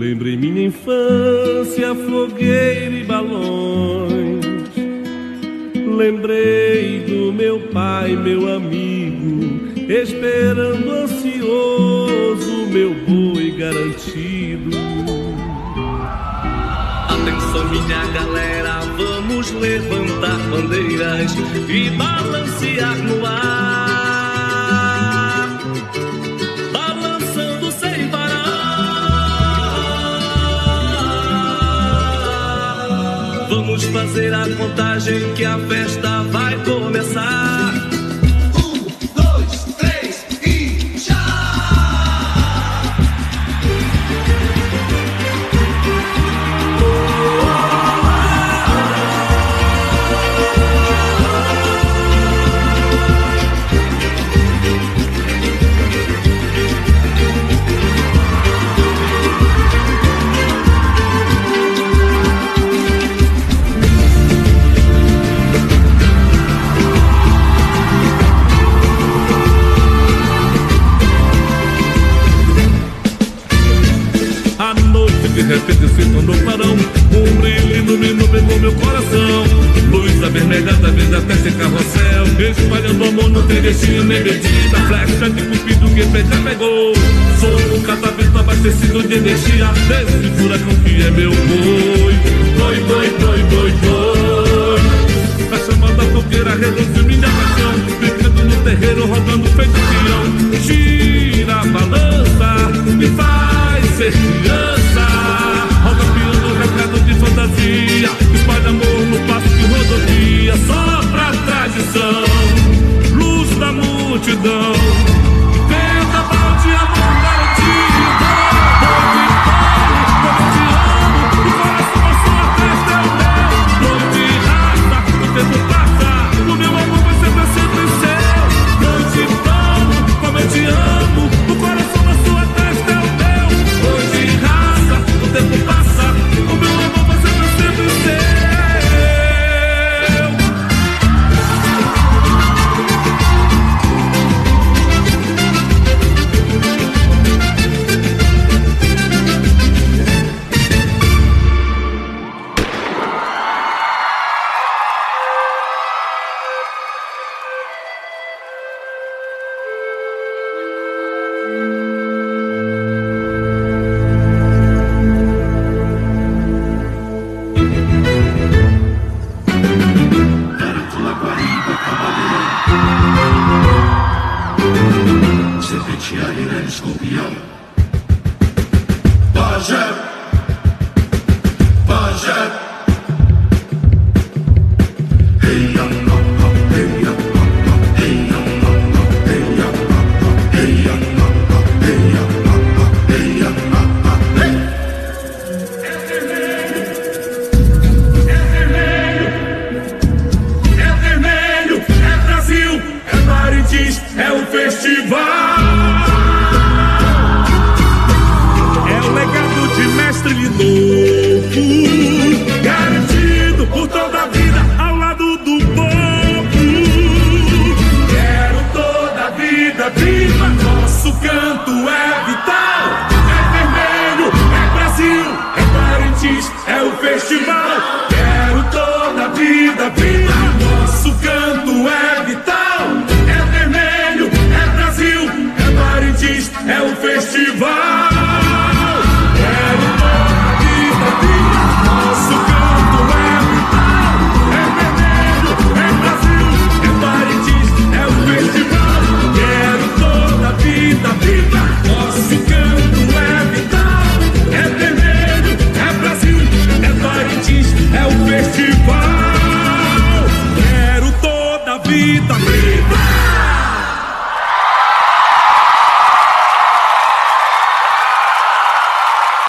Lembrei minha infância, fogueira e balões. Lembrei do meu pai, meu amigo, esperando ansioso meu boi garantido. Atenção, minha galera, vamos levantar bandeiras e balancear no ar. Fazer a contagem que a festa repente se tornou clarão. Um brilho iluminou, pegou meu coração. Luz avermelhada, vendo até esse carrossel. Espalhando amor, não tem destino nem medida. Flecha de cupido que pega pegou. Sou um catavento abastecido de energia. Desse furacão que é meu boi. Boi, boi, boi, boi, boi. A chama da fogueira reduziu minha paixão. Ficando no terreiro, rodando feito peão. Gira balança, me faz Jesus. Ya, ha, ha, hey. É vermelho, é Brasil, é Parintins, é o festival. be